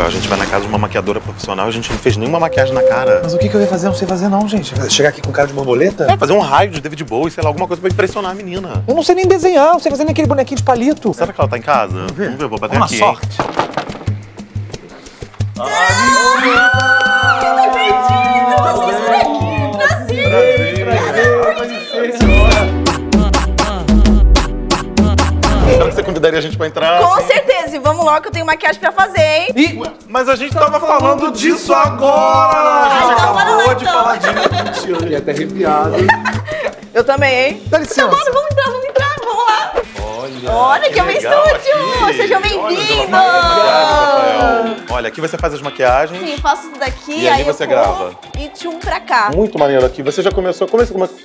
Rafael, a gente vai na casa de uma maquiadora profissional, a gente não fez nenhuma maquiagem na cara. Mas o que, que eu ia fazer? Eu não sei fazer não, gente. Chegar aqui com cara de borboleta? É, fazer um raio de David Bowie, sei lá, alguma coisa pra impressionar a menina. Eu não sei nem desenhar, não sei fazer nem aquele bonequinho de palito. Será que ela tá em casa? Vamos ver, vou bater Vamos aqui. na sorte. Será que você convidaria a gente pra entrar? Com certeza, e vamos logo que eu tenho maquiagem pra fazer, hein? Ih, Mas a gente tava falando disso agora! A gente então acabou de então. falar disso. fiquei até arrepiado. Eu também, hein? Dá licença. Bora, vamos entrar, vamos entrar, vamos lá. Olha, Olha, que é um legal estúdio! aqui. Sejam bem-vindos! Olha, aqui você faz as maquiagens. Sim, faço isso daqui, E aí eu você grava. E tchum pra cá. Muito maneiro aqui. Você já começou. Começou como é...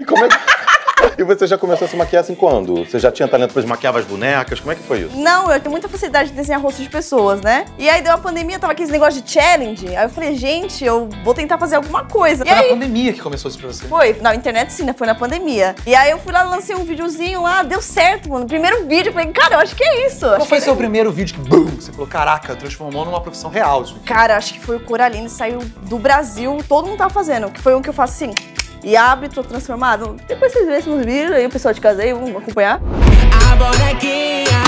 E como é que- E você já começou a se maquiar assim quando? Você já tinha talento pra desmaquiar as bonecas? Como é que foi isso? Não, eu tenho muita facilidade de desenhar rostos de pessoas, né? E aí deu a pandemia, tava aqueles negócio de challenge. Aí eu falei, gente, eu vou tentar fazer alguma coisa. E Foi na aí, pandemia que começou isso pra você. Foi, na internet sim, né? Foi na pandemia. E aí eu fui lá, lancei um videozinho lá, deu certo, mano. Primeiro vídeo, eu falei, cara, eu acho que é isso. Qual acho foi que seu primeiro vídeo que, bum, você falou, caraca, transformou numa profissão real isso aqui? Cara, acho que foi o Coraline, saiu do Brasil, todo mundo tava fazendo. Que foi um que eu faço assim. E tô transformado. Depois vocês veem nos vídeos, aí o pessoal de casa aí, vamos acompanhar. A bonequinha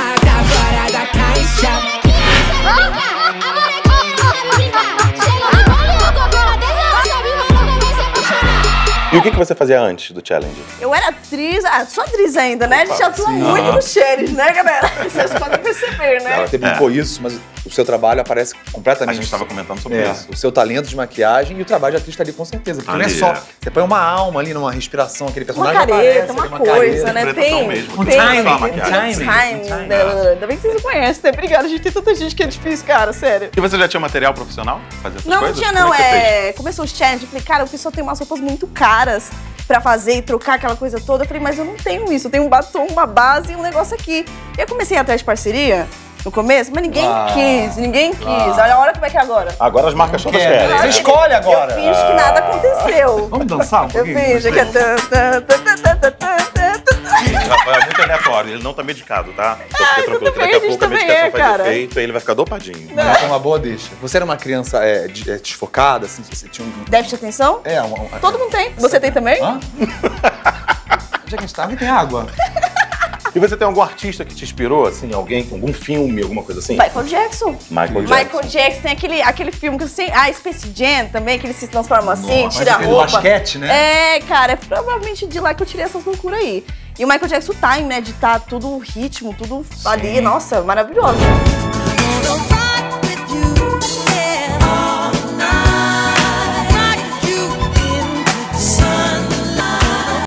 E o que, que você fazia antes do challenge? Eu era atriz, ah, sou atriz ainda, né? A gente atua muito Aham. no Xeres, né, galera? Vocês podem perceber, né? Ela até brincou isso, mas o seu trabalho aparece A completamente. gente tava comentando sobre É, isso. o seu talento de maquiagem e o trabalho de atriz tá ali com certeza. Porque não é Ali, só. é. Você põe uma alma ali numa respiração, aquele Uma personagem. careta, aparece, uma ali, coisa, careta. né? Tem. mesmo. tem, Não é a maquiagem. tem Timing, timing. timing. Ainda bem que vocês me conhecem, né? Obrigada, gente. Tem tanta gente que é difícil, cara, sério. E você já tinha material profissional? Fazer essas Não, não coisas? tinha, Como não. é que você fez? É... Começou os challenges, eu falei, cara, o pessoal tem umas roupas muito caras pra fazer e trocar aquela coisa toda. Eu falei, mas eu não tenho isso. Eu tenho um batom, uma base e um negócio aqui. E eu comecei atrás de parceria no começo, mas ninguém Ah. quis, ninguém quis. Olha, olha como é que é agora. Agora as marcas todas querem. Você escolhe agora. Eu finjo que nada aconteceu. Vamos dançar um Eu pouquinho? finjo que é... Rafael é muito aleatório, ele não tá medicado, tá? Então fica tranquilo, que tudo bem, daqui a pouco a medicação é, faz efeito e ele vai ficar dopadinho. Mas foi uma boa deixa. Você era uma criança é, é, desfocada, assim, você tinha um. Déficit de atenção? É, uma. uma- Todo mundo tem. Você tem também? Hã? Onde é que a gente tá? Aqui tem água. E você tem algum artista que te inspirou, assim, alguém, algum filme, alguma coisa assim? Michael Jackson. Michael Jackson. Michael Jackson tem aquele, aquele filme que assim, ah, Space Jam também, que ele se transforma assim, Nossa, tira a roupa. basquete, né? É, cara, é provavelmente de lá que eu tirei essas loucuras aí. E o Michael Jackson, time, né? De estar tá tudo o ritmo, tudo Sim. ali. Nossa, maravilhoso.